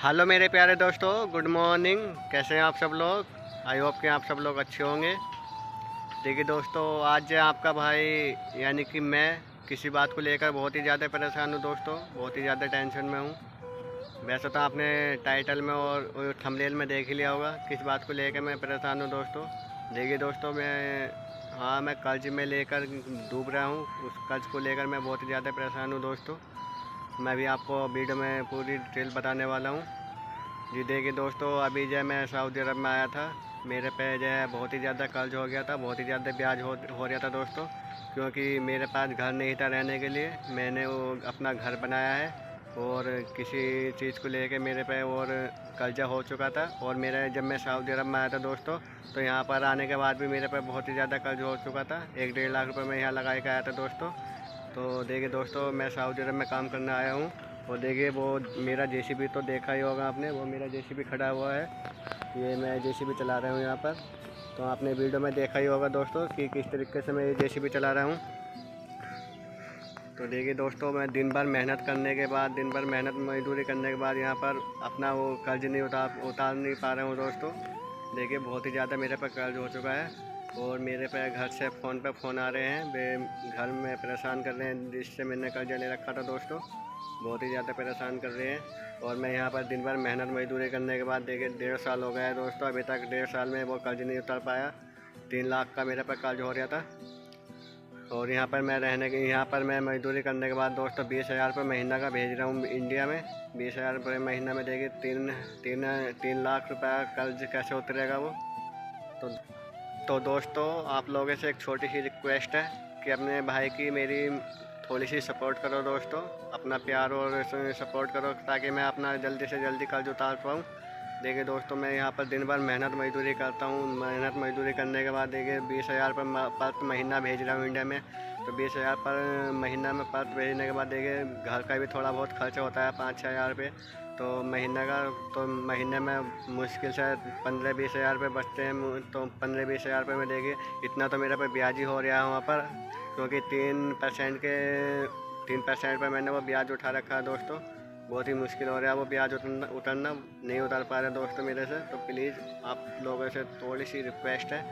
Hello मेरे प्यारे दोस्तों, गुड मॉर्निंग। कैसे हैं आप सब लोग? आई होप कि आप सब लोग अच्छे होंगे। देखिए दोस्तों, आज आपका भाई, यानी कि मैं किसी बात को लेकर बहुत ही ज़्यादा परेशान हूँ दोस्तों, बहुत ही ज़्यादा टेंशन में हूँ। वैसे तो आपने टाइटल में और थंबनेल में देख ही लिया होगा, किस बात को लेकर मैं परेशान हूँ दोस्तों। देखिए दोस्तों, मैं हाँ मैं कर्ज में लेकर डूब रहा हूँ, उस कर्ज को लेकर मैं बहुत ही ज़्यादा परेशान हूँ दोस्तों। मैं भी आपको वीडियो में पूरी डिटेल बताने वाला हूँ। जी देखिए दोस्तों, अभी जो मैं सऊदी अरब में आया था। मेरे पे जो है बहुत ही ज़्यादा कर्ज हो गया था, बहुत ही ज़्यादा ब्याज हो हो रहा था दोस्तों, क्योंकि मेरे पास घर नहीं था रहने के लिए। मैंने वो अपना घर बनाया है और किसी चीज़ को लेके मेरे पे और कर्जा हो चुका था। और मेरे जब मैं सऊदी अरब में आया था दोस्तों तो यहाँ पर आने के बाद भी मेरे पे बहुत ही ज़्यादा कर्ज हो चुका था। एक डेढ़ लाख रुपए मैं यहाँ लगा के आया था दोस्तों। तो देखिए दोस्तों, मैं सऊदी अरब में काम करने आया हूँ। और देखिए, वो मेरा जेसीबी तो देखा ही होगा आपने, वो मेरा जेसीबी खड़ा हुआ है। ये मैं जेसीबी चला रहा हूँ यहाँ पर। तो आपने वीडियो में देखा ही होगा दोस्तों कि किस तरीके से मैं ये जेसीबी चला रहा हूँ। तो देखिए दोस्तों, मैं दिन भर मेहनत करने के बाद, दिन भर मेहनत, मजदूरी करने के बाद यहाँ पर अपना वो कर्ज नहीं उतार उतार नहीं पा रहा हूँ दोस्तों। देखिए, बहुत ही ज़्यादा मेरे पर कर्ज हो चुका है। और मेरे पे घर से फ़ोन पे फ़ोन आ रहे हैं। वे घर में परेशान कर रहे हैं। जिससे मैंने कर्जा ले रखा था दोस्तों। बहुत ही ज़्यादा परेशान कर रहे हैं। और मैं यहाँ पर दिन भर मेहनत मजदूरी करने के बाद देखिए, डेढ़ साल हो गया है दोस्तों। अभी तक डेढ़ साल में वो कर्ज नहीं उतर पाया। तीन लाख का मेरे पर कर्ज हो रहा था। और यहाँ पर मैं रहने के, यहाँ पर मैं मजदूरी करने के बाद दोस्तों बीस हज़ार रुपये महीना का भेज रहा हूँ इंडिया में। बीस हज़ार रुपये महीना में देखिए, तीन तीन तीन लाख रुपया कर्ज कैसे उतरेगा वो? तो तो दोस्तों, आप लोगों से एक छोटी सी रिक्वेस्ट है कि अपने भाई की मेरी थोड़ी सी सपोर्ट करो दोस्तों। अपना प्यार और सपोर्ट करो ताकि मैं अपना जल्दी से जल्दी कर्ज उतार पाऊँ। देखिए दोस्तों, मैं यहाँ पर दिन भर मेहनत मजदूरी करता हूँ। मेहनत मजदूरी करने के बाद देखिए बीस हज़ार पर पर महीना भेज रहा हूँ इंडिया में। तो बीस हज़ार पर महीना में पर भेजने के बाद देखिए घर का भी थोड़ा बहुत खर्च होता है, पाँच छः हज़ार रुपये। तो महीने का तो महीने में मुश्किल से पंद्रह बीस हज़ार रुपये बचते हैं तो पंद्रह बीस हज़ार रुपये में देखिए, इतना तो मेरे पे ब्याज ही हो रहा है वहाँ पर, क्योंकि तीन परसेंट के, तीन परसेंट पर मैंने वो ब्याज उठा रखा है दोस्तों। बहुत ही मुश्किल हो रहा है वो ब्याज उतरना उतरना, नहीं उतर पा रहे दोस्तों मेरे से। तो प्लीज़ आप लोगों से थोड़ी सी रिक्वेस्ट है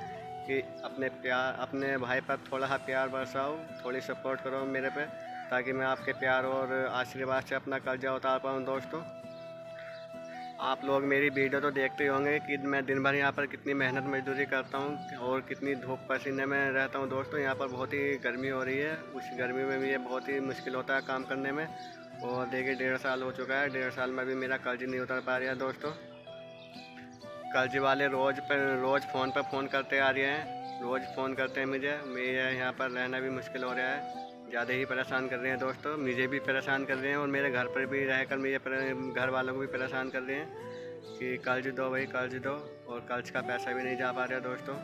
कि अपने प्यार अपने भाई पर थोड़ा सा प्यार बरसाओ, थोड़ी सपोर्ट करो मेरे पे, ताकि मैं आपके प्यार और आशीर्वाद से अपना कर्जा उतार पाऊँ दोस्तों। आप लोग मेरी वीडियो तो देखते ही होंगे कि मैं दिन भर यहाँ पर कितनी मेहनत मजदूरी करता हूँ और कितनी धूप पसीने में रहता हूँ। दोस्तों, यहाँ पर बहुत ही गर्मी हो रही है। उस गर्मी में भी ये बहुत ही मुश्किल होता है काम करने में। और देखिए, डेढ़ साल हो चुका है। डेढ़ साल में भी मेरा कर्ज नहीं उतर पा रहा है, दोस्तों। कर्ज वाले रोज़ पर, रोज़ फ़ोन पर फ़ोन करते आ रहे हैं। रोज़ फ़ोन करते हैं मुझे। मेरे यहाँ पर रहना भी मुश्किल हो रहा है। ज़्यादा ही परेशान कर रहे हैं दोस्तों। मुझे भी परेशान कर रहे हैं और मेरे घर पर भी रहकर मुझे घर वालों को भी परेशान कर रहे हैं कि कर्ज दो भाई कर्ज दो और कर्ज का पैसा भी नहीं जा पा रहा दोस्तों।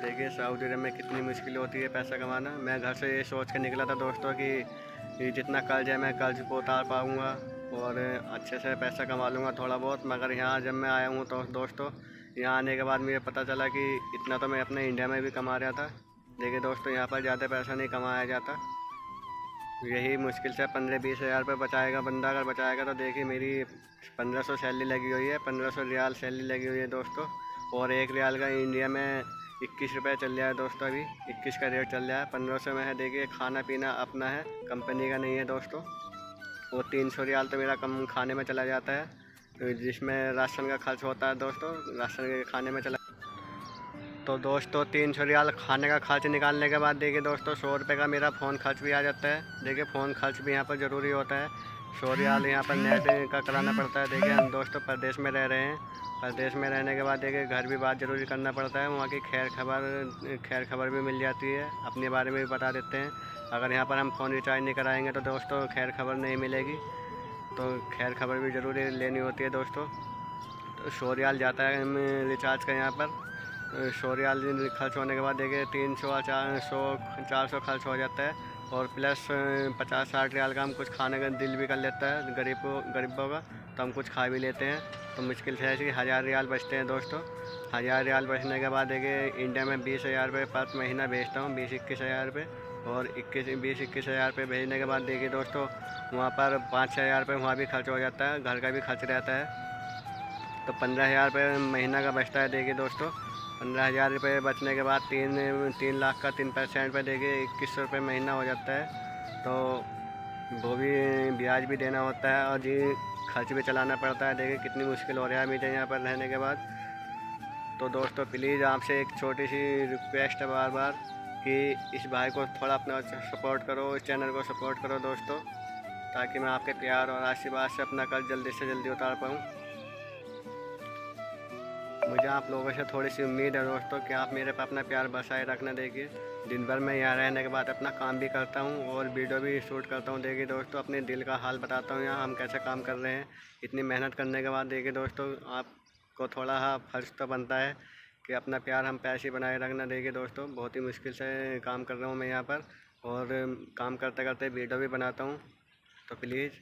देखिए, सऊदी अरब में कितनी मुश्किल होती है पैसा कमाना। मैं घर से ये सोच कर निकला था दोस्तों कि जितना कर्ज है मैं कर्ज को उतार पाऊँगा और अच्छे से पैसा कमा लूँगा थोड़ा बहुत। मगर यहाँ जब मैं आया हूँ तो दोस्तों, यहाँ आने के बाद मुझे पता चला कि इतना तो मैं अपने इंडिया में भी कमा रहा था। देखिए दोस्तों, यहाँ पर ज़्यादा पैसा नहीं कमाया जाता। यही मुश्किल से पंद्रह बीस हज़ार रुपये बचाएगा बंदा, अगर बचाएगा तो देखिए मेरी पंद्रह सौ सैलरी लगी हुई है, पंद्रह सौ रियाल सैलरी लगी हुई है दोस्तों, और एक रियाल का इंडिया में इक्कीस रुपये चल रहा है दोस्तों अभी, इक्कीस का रेट चल रहा है, पंद्रह सौ में है, देखिए खाना पीना अपना है, कंपनी का नहीं है दोस्तों, और तीन सौ रियाल तो मेरा कम खाने में चला जाता है जिसमें राशन का खर्च होता है दोस्तों, राशन के खाने में चला तो दोस्तों, तीन सौ रियाल खाने का खर्च निकालने के बाद देखिए दोस्तों, सौ रुपये का मेरा फ़ोन खर्च भी आ जाता है। देखिए, फ़ोन खर्च भी यहाँ पर ज़रूरी होता है। सौ रियाल यहाँ पर नेट का कराना पड़ता है। देखिए, हम दोस्तों प्रदेश में रह रहे हैं। प्रदेश में रहने के बाद देखिए, घर भी बात ज़रूरी करना पड़ता है। वहाँ की खैर खबर खैर खबर भी मिल जाती है। अपने बारे में भी बता देते हैं। अगर यहाँ पर हम फ़ोन रिचार्ज नहीं कराएँगे तो दोस्तों, खैर खबर नहीं मिलेगी। तो खैर खबर भी ज़रूरी लेनी होती है दोस्तों। तो सौ रियाल जाता है रिचार्ज का यहाँ पर। सौ रियाल खर्च होने के बाद देखिए तीन सौ चार सौ चार सौ खर्च हो जाता है। और प्लस पचास, साठ रियाल का हम कुछ खाने का दिल भी कर लेता है, गरीब गरीबों का तो हम कुछ खा भी लेते हैं। तो मुश्किल से ऐसे हज़ार रियाल बचते हैं दोस्तों। हज़ार रियाल बचने के बाद देखिए इंडिया में बीस हज़ार रुपये पर महीना भेजता हूँ, बीस, इक्कीस हज़ार रुपये। और इक्कीस, बीस, इक्कीस हज़ार रुपये भेजने के बाद देखिए दोस्तों, वहाँ पर पाँच, छः हज़ार रुपये वहाँ भी खर्च हो जाता है, घर का भी खर्च रहता है। तो पंद्रह हज़ार रुपये महीना का बचता है देखिए दोस्तों। पंद्रह हज़ार रुपये बचने के बाद तीन तीन लाख का तीन परसेंट पर देखिए इक्कीस सौ रुपये महीना हो जाता है। तो वो भी ब्याज भी देना होता है और जी खर्च भी चलाना पड़ता है। देखिए कितनी मुश्किल हो रहा है मुझे यहाँ पर रहने के बाद। तो दोस्तों प्लीज़ आपसे एक छोटी सी रिक्वेस्ट है बार बार कि इस भाई को थोड़ा अपना सपोर्ट करो, इस चैनल को सपोर्ट करो दोस्तों, ताकि मैं आपके प्यार और आशीर्वाद से अपना कर्ज जल्दी से जल्दी उतार पाऊँ। मुझे आप लोगों से थोड़ी सी उम्मीद है दोस्तों कि आप मेरे पर अपना प्यार बसाए रखना देखिए दिन भर मैं यहाँ रहने के बाद अपना काम भी करता हूँ और वीडियो भी शूट करता हूँ। देखिए दोस्तों, अपने दिल का हाल बताता हूँ यहाँ हम कैसे काम कर रहे हैं। इतनी मेहनत करने के बाद देखिए दोस्तों, आपको थोड़ा सा फ़र्ज़ तो बनता है कि अपना प्यार हम पैसे बनाए रखना देखिए दोस्तों। बहुत ही मुश्किल से काम कर रहा हूँ मैं यहाँ पर और काम करते करते वीडियो भी बनाता हूँ। तो प्लीज़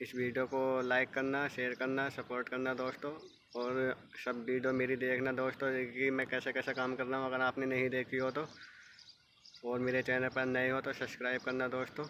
इस वीडियो को लाइक करना, शेयर करना, सपोर्ट करना दोस्तों। और सब वीडियो मेरी देखना, दोस्तों कि मैं कैसे कैसे काम कर रहा हूँ, अगर आपने नहीं देखी हो तो। और मेरे चैनल पर नए हो तो सब्सक्राइब करना, दोस्तों।